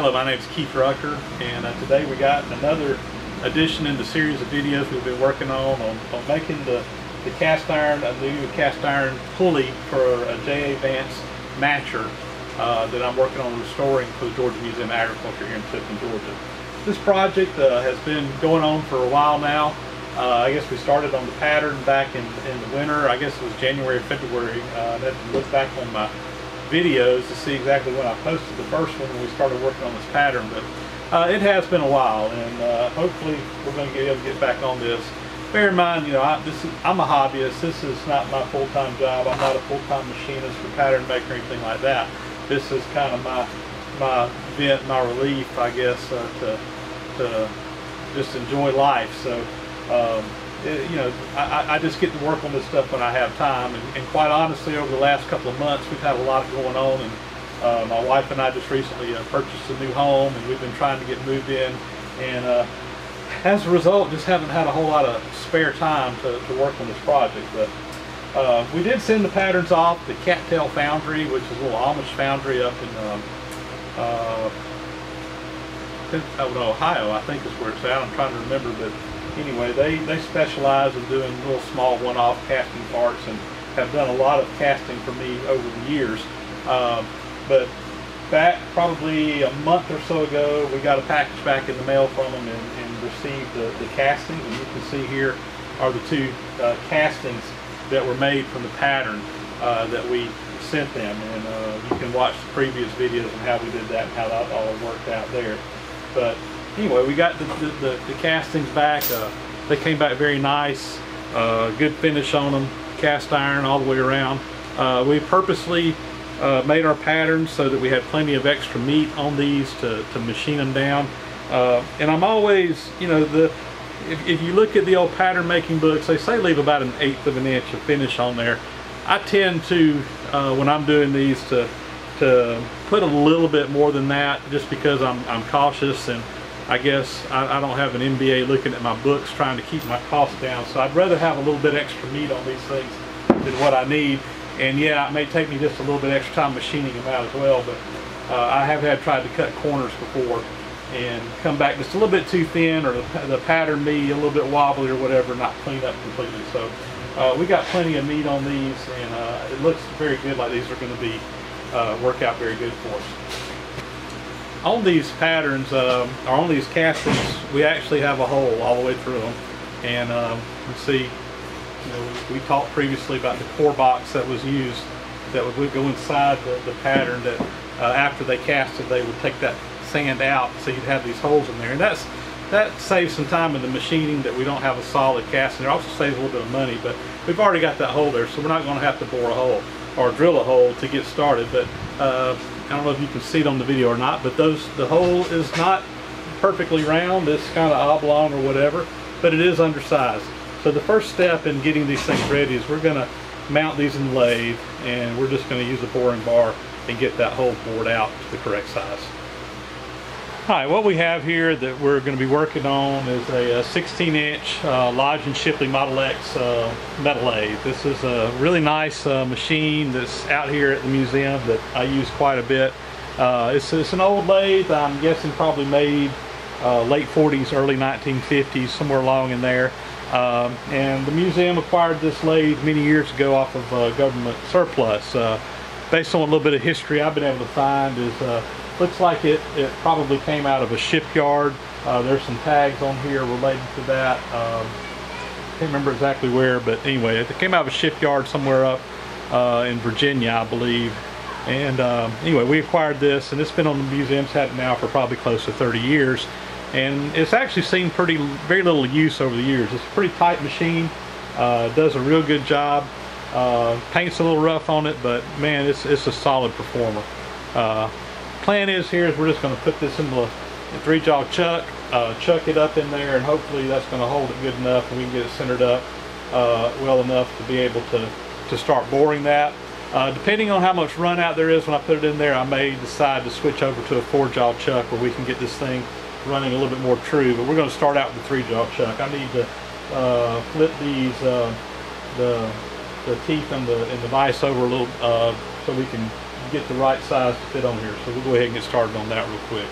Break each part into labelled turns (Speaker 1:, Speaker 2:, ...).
Speaker 1: Hello, my name is Keith Rucker, and uh, today we got another addition in the series of videos we've been working on, on, on making the, the cast iron, a new cast iron pulley for a J.A. Vance matcher uh, that I'm working on restoring for the Georgia Museum of Agriculture here in Tifton, Georgia. This project uh, has been going on for a while now. Uh, I guess we started on the pattern back in, in the winter. I guess it was January, February. Uh, to look back on my videos to see exactly when I posted the first one when we started working on this pattern. But uh, it has been a while, and uh, hopefully we're going to be able to get back on this. Bear in mind, you know, I, this is, I'm a hobbyist. This is not my full-time job. I'm not a full-time machinist or pattern maker or anything like that. This is kind of my my vent, my relief, I guess, uh, to to just enjoy life. So. Um, you know, I, I, just get to work on this stuff when I have time. And, and, quite honestly, over the last couple of months, we've had a lot going on. And uh, my wife and I just recently uh, purchased a new home, and we've been trying to get moved in. And uh, as a result, just haven't had a whole lot of spare time to, to work on this project. But uh, we did send the patterns off to Cattail Foundry, which is a little Amish foundry up in um, uh, Ohio, I think is where it's at. I'm trying to remember, but anyway, they, they specialize in doing little small one-off casting parts and have done a lot of casting for me over the years. Um, but back probably a month or so ago, we got a package back in the mail from them and, and received the, the castings. And you can see here are the two uh, castings that were made from the pattern uh, that we sent them. And uh, you can watch the previous videos on how we did that and how that all worked out there. But anyway, we got the, the, the castings back. Uh, they came back very nice. Uh, good finish on them. Cast iron all the way around. Uh, we purposely uh, made our patterns so that we had plenty of extra meat on these to, to machine them down. Uh, and I'm always, you know, the if, if you look at the old pattern making books, they say leave about an eighth of an inch of finish on there. I tend to, uh, when I'm doing these, to to put a little bit more than that just because I'm, I'm cautious and I guess I, I, don't have an MBA looking at my books trying to keep my costs down. So I'd rather have a little bit extra meat on these things than what I need. And yeah, it may take me just a little bit extra time machining them out as well, but uh, I have had tried to cut corners before and come back just a little bit too thin or the, the pattern be a little bit wobbly or whatever, not clean up completely. So uh, we got plenty of meat on these and uh, it looks very good like these are going to be uh, work out very good for us on these patterns, um, or on these castings, we actually have a hole all the way through them. And um, see, you know, we talked previously about the core box that was used that would go inside the, the pattern that uh, after they cast it, they would take that sand out so you'd have these holes in there. And that's that saves some time in the machining that we don't have a solid casting. It also saves a little bit of money, but we've already got that hole there, so we're not going to have to bore a hole or drill a hole to get started. But uh, I don't know if you can see it on the video or not, but those the hole is not perfectly round. It's kind of oblong or whatever, but it is undersized. So the first step in getting these things ready is we're going to mount these in the lathe, and we're just going to use a boring bar and get that hole bored out to the correct size. Right, what we have here that we're going to be working on is a, 16 inch uh, Lodge and Shipley Model X uh, metal lathe. This is a really nice uh, machine that's out here at the museum that I use quite a bit. Uh, it's, it's, an old lathe, I'm guessing probably made uh, late 40s, early 1950s, somewhere along in there. Um, and the museum acquired this lathe many years ago off of uh, government surplus. based on a little bit of history I've been able to find is Looks like it, it probably came out of a shipyard. Uh, there's some tags on here related to that. Um, can't remember exactly where, but anyway, it came out of a shipyard somewhere up uh, in Virginia, I believe. And um, anyway, we acquired this, and it's been on the museum's hat now for probably close to 30 years. And it's actually seen pretty very little use over the years. It's a pretty tight machine. Uh, does a real good job. Uh, paint's a little rough on it, but man, it's it's a solid performer. Uh, plan is here is we're just going to put this in the, the three jaw chuck, uh, chuck it up in there, and hopefully that's going to hold it good enough and we can get it centered up uh, well enough to be able to, to start boring that. Uh, depending on how much run out there is when I put it in there, I may decide to switch over to a four jaw chuck where we can get this thing running a little bit more true. But we're going to start out with the three jaw chuck. I need to uh, flip these uh, the the teeth and the and the vise over a little uh, so we can get the right size to fit on here. So we'll go ahead and get started on that real quick.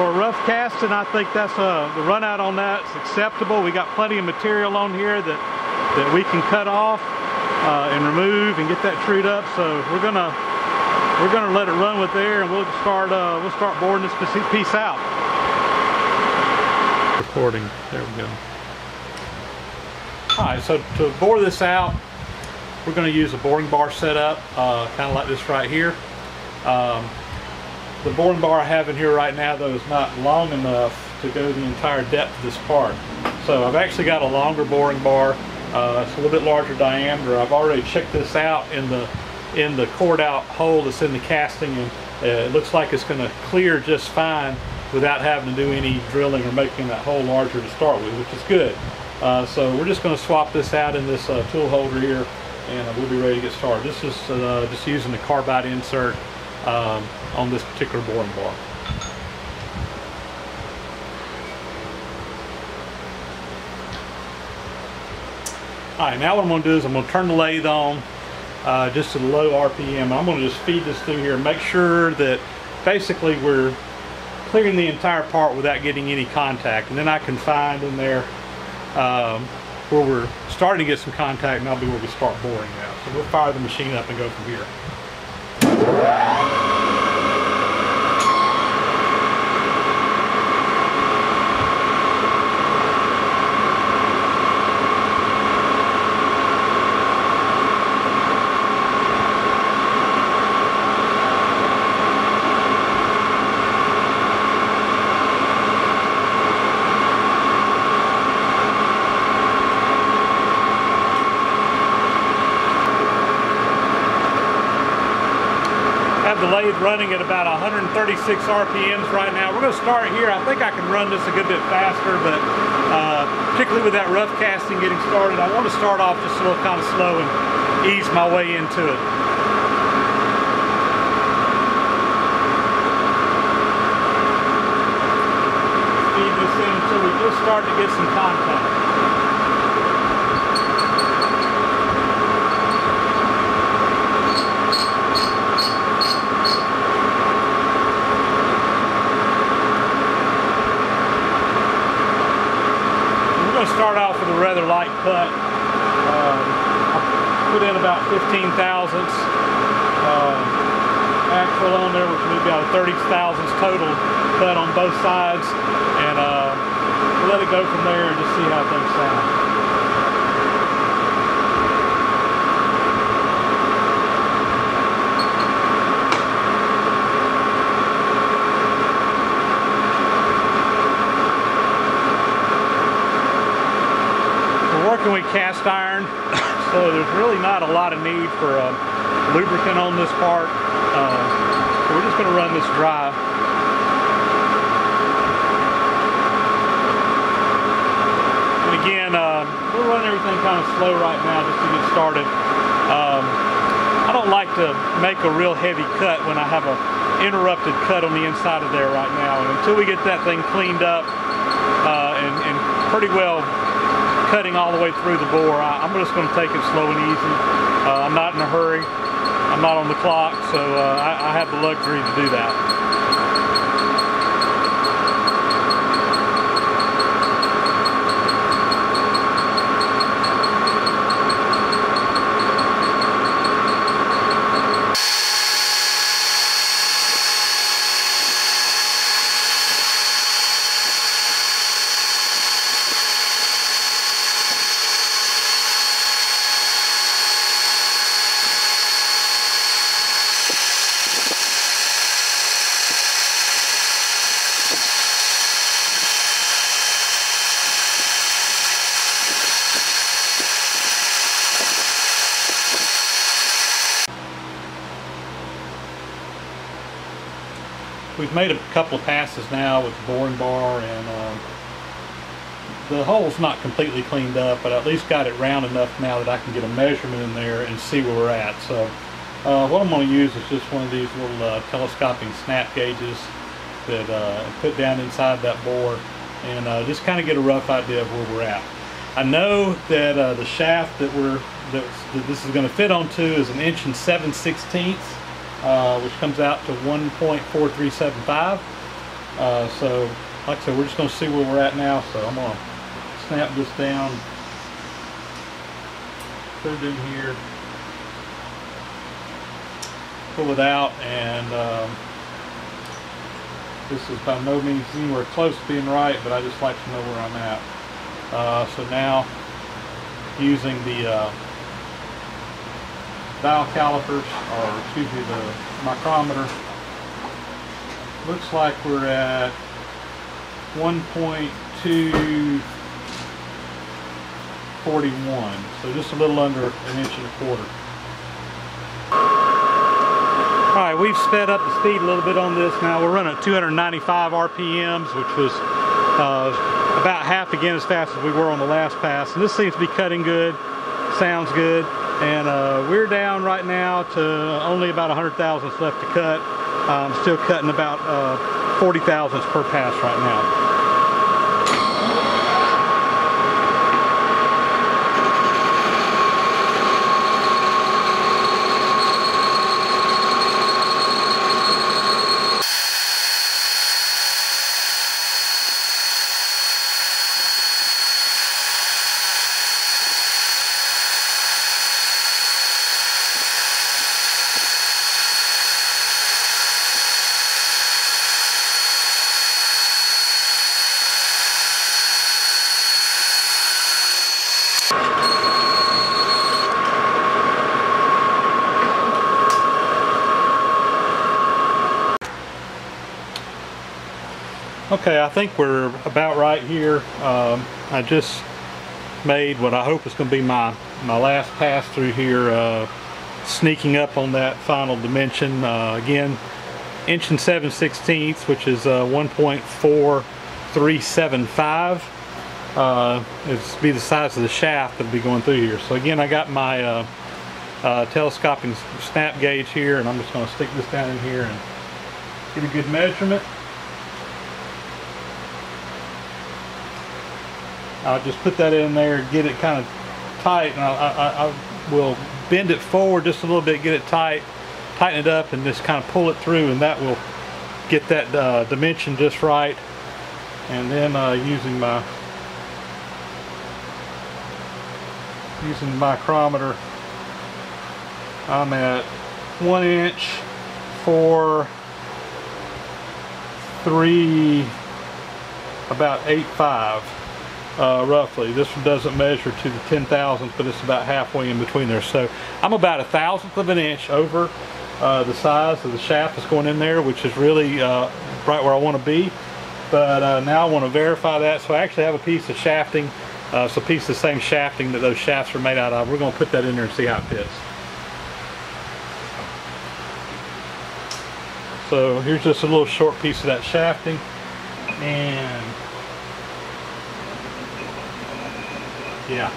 Speaker 1: All rough casting, I think that's uh, the run out on that's acceptable. We got plenty of material on here that that we can cut off uh, and remove and get that trued up. So we're gonna we're gonna let it run with there, and we'll start uh, we'll start boring this piece out. Recording. There we go. All right, so to bore this out, we're to use a boring bar setup, uh, kind of like this right here. Um, the boring bar I have in here right now though is not long enough to go the entire depth of this part. So I've actually got a longer boring bar. Uh, it's a little bit larger diameter. I've already checked this out in the in the cored out hole that's in the casting and uh, it looks like it's going to clear just fine without having to do any drilling or making that hole larger to start with, which is good. Uh, so we're just going to swap this out in this uh, tool holder here and we'll be ready to get started. This is uh, just using the carbide insert um, on this particular boring bar. All right, now what I'm going to do is I'm going to turn the lathe on uh, just a low RPM. I'm going to just feed this through here and make sure that basically we're clearing the entire part without getting any contact. And then I can find in there um, where we're starting to get some contact and that'll be where we start boring now. So we'll fire the machine up and go from here. have the lathe running at about 136 RPMs right now. We're going to start here. I think I can run this a good bit faster, but uh, particularly with that rough casting getting started, I want to start off just a little kind of slow and ease my way into it. Feed this in until we just start to get some contact. We're going to start off with a rather light cut. Um, I put in about 15 thousandths uh, actual on there, which will be about 30 thousandths total cut on both sides. And uh, let it go from there and just see how things sound. We're working with cast iron, so there's really not a lot of need for uh, lubricant on this part. Uh, so we're just going to run this dry. And again, uh, we'll run everything kind of slow right now just to get started. Um, I don't like to make a real heavy cut when I have a interrupted cut on the inside of there right now. And until we get that thing cleaned up uh, and, and pretty well cutting all the way through the bore. I, am just going to take it slow and easy. Uh, I'm not in a hurry. I'm not on the clock, so uh, I, I have the luxury to do that. We've made a couple of passes now with the boring bar and um, the hole's not completely cleaned up but at least got it round enough now that I can get a measurement in there and see where we're at so uh, what I'm going to use is just one of these little uh, telescoping snap gauges that uh, put down inside that bore and uh, just kind of get a rough idea of where we're at. I know that uh, the shaft that we're that this is going to fit onto is an inch and 7 sixteenths uh, which comes out to 1.4375. Uh, so, like I said, we're just going to see where we're at now. So I'm going to snap this down, put it in here, pull it out, and um, this is by no means anywhere close to being right, but I just like to know where I'm at. Uh, so now, using the uh, dial calipers, or excuse me, the micrometer. Looks like we're at 1.241, so just a little under an inch and a quarter. All right, we've sped up the speed a little bit on this now. We're running at 295 RPMs, which was uh, about half again as fast as we were on the last pass. And this seems to be cutting good, sounds good. And uh, we're down right now to only about 100 thousandths left to cut. I'm still cutting about uh, 40 thousandths per pass right now. Okay, I think we're about right here. Um, I just made what I hope is going to be my, my last pass through here, uh, sneaking up on that final dimension. Uh, again, inch and 7 sixteenths, which is uh, 1.4375. Uh, it's be the size of the shaft that'll be going through here. So again, I got my uh, uh, telescoping snap gauge here, and I'm just going to stick this down in here and get a good measurement. I'll just put that in there, get it kind of tight, and I, I, I, will bend it forward just a little bit, get it tight, tighten it up, and just kind of pull it through, and that will get that uh, dimension just right. And then uh, using my using the micrometer, I'm at one inch for three, about eight five uh, roughly. This one doesn't measure to the 10 thousandth, but it's about halfway in between there. So I'm about a thousandth of an inch over uh, the size of the shaft that's going in there, which is really uh, right where I want to be. But uh, now I want to verify that. So I actually have a piece of shafting. Uh, it's a piece of the same shafting that those shafts are made out of. We're going to put that in there and see how it fits. So here's just a little short piece of that shafting. And yeah.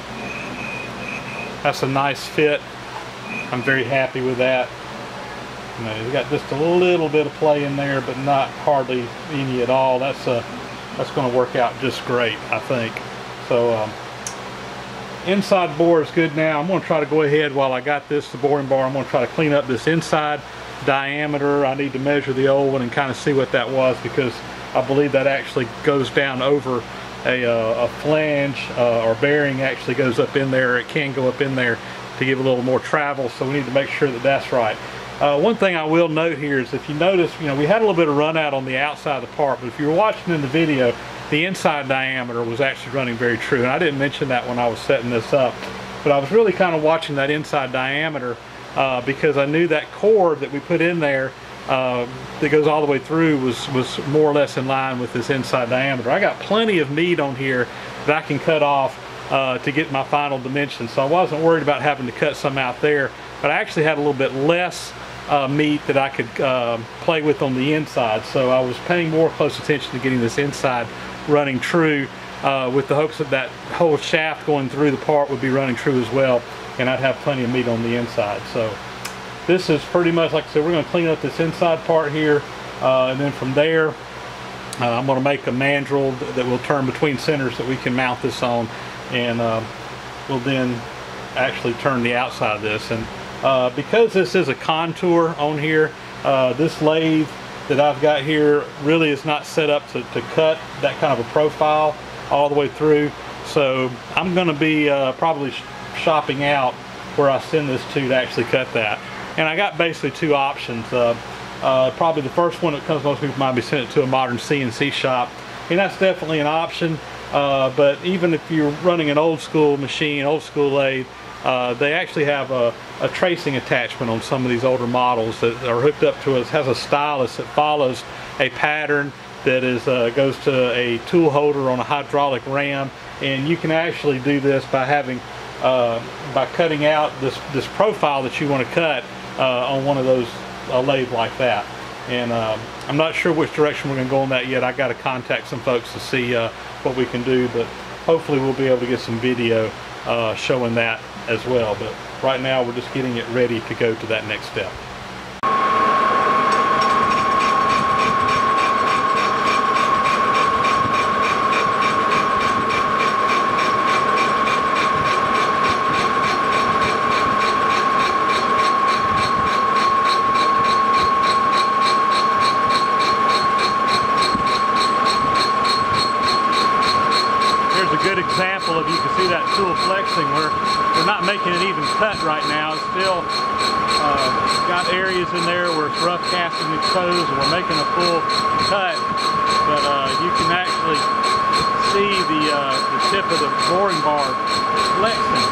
Speaker 1: That's a nice fit. I'm very happy with that. You know, it's got just a little bit of play in there but not hardly any at all. That's a uh, that's going to work out just great I think. So um, inside bore is good now. I'm gonna try to go ahead while I got this, the boring bar, I'm gonna try to clean up this inside diameter. I need to measure the old one and kind of see what that was because I believe that actually goes down over a, uh, a flange uh, or bearing actually goes up in there. It can go up in there to give a little more travel, so we need to make sure that that's right. Uh, one thing I will note here is if you notice, you know, we had a little bit of run out on the outside of the part, but if you were watching in the video, the inside diameter was actually running very true. And I didn't mention that when I was setting this up, but I was really kind of watching that inside diameter uh, because I knew that core that we put in there uh, that goes all the way through was, was more or less in line with this inside diameter. I got plenty of meat on here that I can cut off uh, to get my final dimensions. So I wasn't worried about having to cut some out there, but I actually had a little bit less uh, meat that I could uh, play with on the inside. So I was paying more close attention to getting this inside running true uh, with the hopes that that whole shaft going through the part would be running true as well and I'd have plenty of meat on the inside. So this is pretty much, like I said, we're gonna clean up this inside part here uh, and then from there uh, I'm gonna make a mandrel that will turn between centers that we can mount this on and uh, we'll then actually turn the outside of this. And uh, because this is a contour on here, uh, this lathe that I've got here really is not set up to, to cut that kind of a profile all the way through. So I'm gonna be uh, probably sh shopping out where I send this to to actually cut that. And I got basically two options. Uh, uh, probably the first one that comes most people might be sent to a modern CNC shop. And that's definitely an option. Uh, but even if you're running an old school machine, old school lathe, uh, they actually have a, a, tracing attachment on some of these older models that are hooked up to us. has a stylus that follows a pattern that is uh, goes to a tool holder on a hydraulic ram, and you can actually do this by having uh, by cutting out this this profile that you want to cut uh, on one of those uh, lathe like that. And um, I'm not sure which direction we're going to go on that yet. I got to contact some folks to see uh, what we can do, but hopefully we'll be able to get some video uh, showing that as well. But right now we're just getting it ready to go to that next step. good example of you can see that tool flexing where we're not making an even cut right now. It's still uh, got areas in there where it's rough casting exposed and we're making a full cut. But uh, you can actually see the, uh, the tip of the boring bar flexing.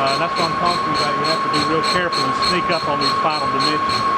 Speaker 1: Uh, that's what I'm talking about. You have to be real careful and sneak up on these final dimensions.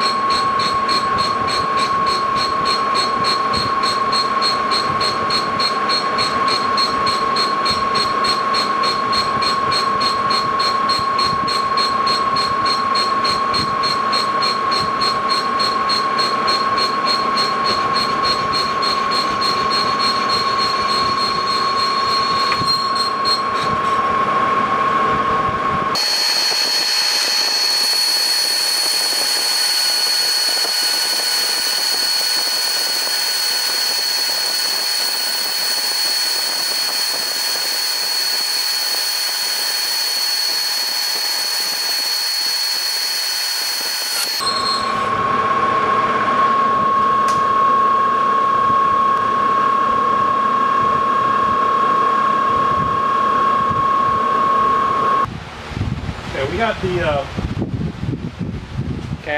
Speaker 1: we got the uh,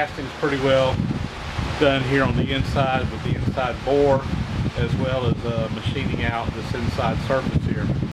Speaker 1: castings pretty well done here on the inside with the inside bore as well as uh, machining out this inside surface.